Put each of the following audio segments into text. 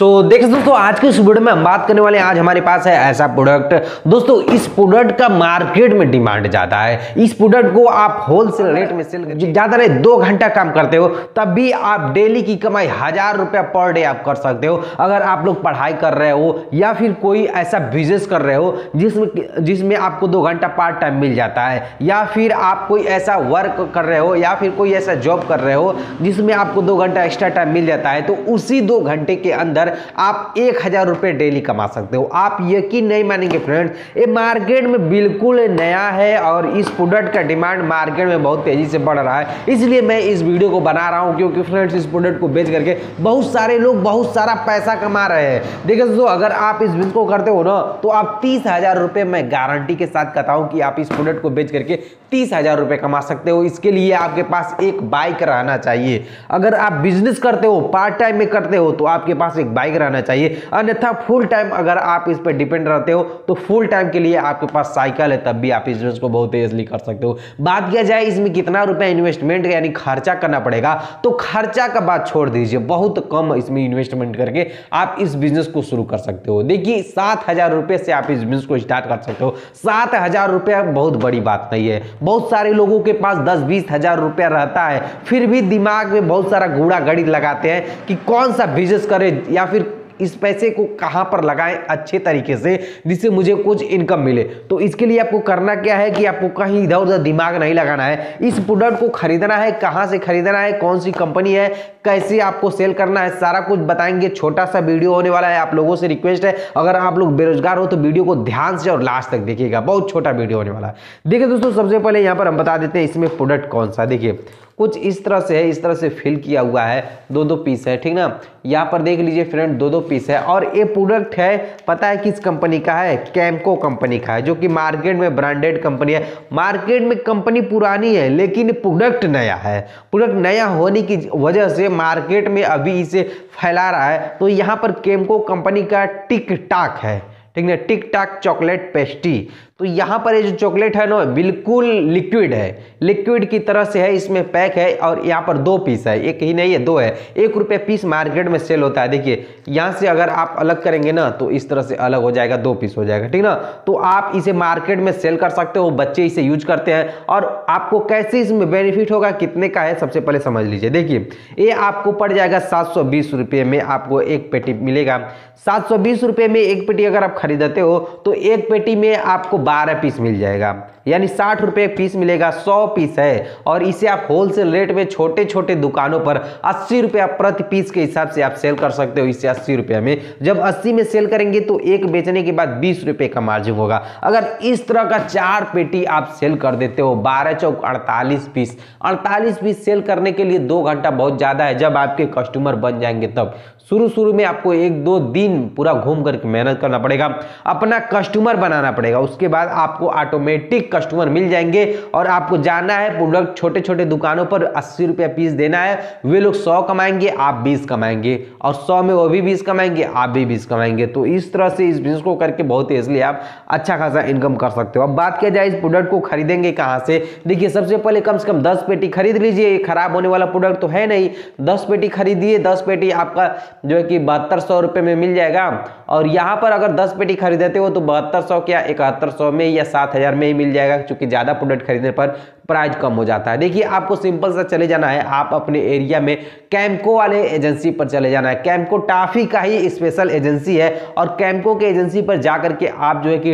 सो so, देख दोस्तों आज के इस वीडियो में हम बात करने वाले हैं। आज हमारे पास है ऐसा प्रोडक्ट दोस्तों इस प्रोडक्ट का मार्केट में डिमांड ज़्यादा है। इस प्रोडक्ट को आप होलसेल रेट में सेल ज़्यादा नहीं दो घंटा काम करते हो तब भी आप डेली की कमाई हज़ार रुपया पर डे आप कर सकते हो। अगर आप लोग पढ़ाई कर रहे हो या फिर कोई ऐसा बिज़नेस कर रहे हो जिसमें जिसमें आपको दो घंटा पार्ट टाइम मिल जाता है या फिर आप कोई ऐसा वर्क कर रहे हो या फिर कोई ऐसा जॉब कर रहे हो जिसमें आपको दो घंटा एक्स्ट्रा टाइम मिल जाता है तो उसी दो घंटे के अंदर आप एक हज़ार रुपये डेली कमा सकते हो। आप यकीन नहीं मानेंगे फ्रेंड्स ये मार्केट में बिल्कुल नया है और इस प्रोडक्ट का डिमांड मार्केट में बहुत तेज़ी से बढ़ रहा है। इसलिए मैं इस वीडियो को बना रहा हूँ क्योंकि फ्रेंड्स इस प्रोडक्ट को बेच करके बहुत सारे लोग बहुत सारा पैसा कमा रहे हैं। देखिए दोस्तों, अगर आप इस बिज़नेस को करते हो ना तो आप तीस हज़ार रुपये मैं गारंटी के साथ कहता हूँ कि आप इस प्रोडक्ट को बेच करके तीस हज़ार रुपये कमा सकते हो। इसके लिए आपके पास एक बाइक रहना चाहिए। अगर आप बिज़नेस करते हो पार्ट टाइम में करते हो तो आपके पास एक बाइक रहना चाहिए। अन्यथा फुल टाइम अगर आप इस पर डिपेंड रहते हो तो फुल टाइम के लिए आपके पास साइकिल है, तब भी आप इस को बहुत ईजिली कर सकते हो। बात किया जाए इसमें कितना रुपया इन्वेस्टमेंट यानी खर्चा करना पड़ेगा तो खर्चा का बात छोड़ दीजिए। बहुत कम इसमें इन्वेस्टमेंट करके आप इस बिज़नेस को शुरू कर सकते हो। देखिए, सात हज़ार रुपये से आप इस बिज़नेस को स्टार्ट कर सकते हो। सात हज़ार रुपया बहुत बड़ी बात नहीं है। बहुत सारे लोगों के पास दस, बीस हज़ार रुपया रहता है। फिर भी दिमाग में बहुत सारा घूड़ा गणित लगाते हैं कि कौन सा बिज़नेस करे या फिर इस पैसे को कहाँ पर लगाएँ अच्छे तरीके से, जिससे मुझे कुछ इनकम मिले। तो इसके लिए आपको करना क्या है कि आपको कहीं इधर उधर दिमाग नहीं लगाना है। इस प्रोडक्ट को खरीदना है, कहाँ से खरीदना है, कौन सी कंपनी है, कैसे आपको सेल करना है, सारा कुछ बताएँगे। छोटा सा वीडियो होने वाला है, आप लोगों से रिक्वेस्ट है। अगर आप लोग बेरोजगार हो तो वीडियो को ध्यान से और लास्ट तक देखिएगा। बहुत छोटा वीडियो होने वाला है। देखिए दोस्तों, सबसे पहले यहाँ पर हम बता देते हैं इसमें प्रोडक्ट कौन सा। देखिए कुछ इस तरह से है, इस तरह से फिल किया हुआ है, दो दो पीस है, ठीक ना? यहाँ पर देख लीजिए फ्रेंड दो दो पीस है। और ये प्रोडक्ट है, पता है किस कंपनी का है? कैमको कंपनी का है, जो कि मार्केट में ब्रांडेड कंपनी है। मार्केट में कंपनी पुरानी है, लेकिन प्रोडक्ट नया है। प्रोडक्ट नया होने की वजह से मार्केट में अभी इसे फैला रहा है। तो यहाँ पर केमको कंपनी का टिक टाक है, ठीक है टिक टाक चॉकलेट पेस्टी तो यहाँ पर ये जो चॉकलेट है ना, बिल्कुल लिक्विड है। लिक्विड की तरह से है, इसमें पैक है और यहाँ पर दो पीस है। एक ही नहीं है, दो है। एक रुपये पीस मार्केट में सेल होता है। देखिए, यहाँ से अगर आप अलग करेंगे ना तो इस तरह से अलग हो जाएगा, दो पीस हो जाएगा, ठीक ना? तो आप इसे मार्केट में सेल कर सकते हो, बच्चे इसे यूज़ करते हैं और आपको कैसे इसमें बेनिफिट होगा, कितने का है, सबसे पहले समझ लीजिए। देखिए, ये आपको पड़ जाएगा सात सौ में आपको एक पेटी मिलेगा। सात सौ में एक पेटी अगर आप खरीदते हो तो एक पेटी में आपको बारह पीस मिल जाएगा। यानी साठ रुपए पीस मिलेगा, सौ पीस है। और इसे आप होलसेल रेट में छोटे छोटे दुकानों पर अस्सी रुपया प्रति पीस के हिसाब से आप सेल कर सकते हो इसे अस्सी रुपये में। जब अस्सी में सेल करेंगे तो एक बेचने के बाद बीस रुपये का मार्जिन होगा। अगर इस तरह का चार पेटी आप सेल कर देते हो, बारह चौक अड़तालीस पीस अड़तालीस पीस सेल करने के लिए दो घंटा बहुत ज़्यादा है। जब आपके कस्टमर बन जाएँगे तब। शुरू शुरू में आपको एक दो दिन पूरा घूम करके मेहनत करना पड़ेगा। अपना कस्टमर बनाना पड़ेगा। उसके बाद आपको ऑटोमेटिक कस्टमर मिल जाएँगे और आपको जाना है प्रोडक्ट छोटे छोटे दुकानों पर अस्सी रुपया पीस देना है। वे लोग सौ कमाएँगे, आप बीस कमाएँगे और सौ में वो भी बीस कमाएँगे, आप भी बीस कमाएँगे। तो इस तरह से इस बिज़नेस को करके बहुत ईजिली आप अच्छा खासा इनकम कर सकते हो। अब बात किया जाए इस प्रोडक्ट को खरीदेंगे कहाँ से? देखिए, सबसे पहले कम से कम दस पेटी खरीद लीजिए खराब होने वाला प्रोडक्ट तो है नहीं। दस पेटी खरीदिए, दस पेटी आपका जो है कि बहत्तर सौ रुपये में मिल जाएगा। और यहाँ पर अगर दस पेटी खरीदते हो तो बहत्तर सौ क्या, इकहत्तर सौ में या सात हज़ार में ही मिल जाएगा, क्योंकि ज़्यादा प्रोडक्ट खरीदने पर प्राइस कम हो जाता है। देखिए, आपको सिंपल सा चले जाना है। आप अपने एरिया में कैम्को वाले एजेंसी पर चले जाना है। कैम्को टाफी का ही स्पेशल एजेंसी है और कैम्को के एजेंसी पर जा करके आप जो है कि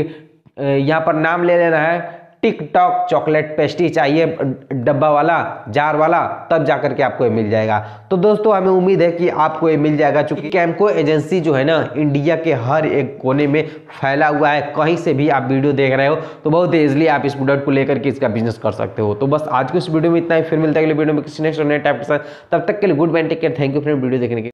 यहाँ पर नाम ले लेना है। टिकटॉक चॉकलेट पेस्ट्री चाहिए, डब्बा वाला, जार वाला, तब जाकर के आपको ये मिल जाएगा। तो दोस्तों, हमें उम्मीद है कि आपको ये मिल जाएगा क्योंकि कैमको एजेंसी जो है ना, इंडिया के हर एक कोने में फैला हुआ है, कहीं से भी आप वीडियो देख रहे हो तो बहुत ईजिली आप इस प्रोडक्ट को लेकर के इसका बिज़नेस कर सकते हो। तो बस आज के इस वीडियो में इतना ही, फिर मिलता है वीडियो में किसी नेक्स्ट टाइप के साथ। तब तक के लिए good bye take care thank you friend video देखने के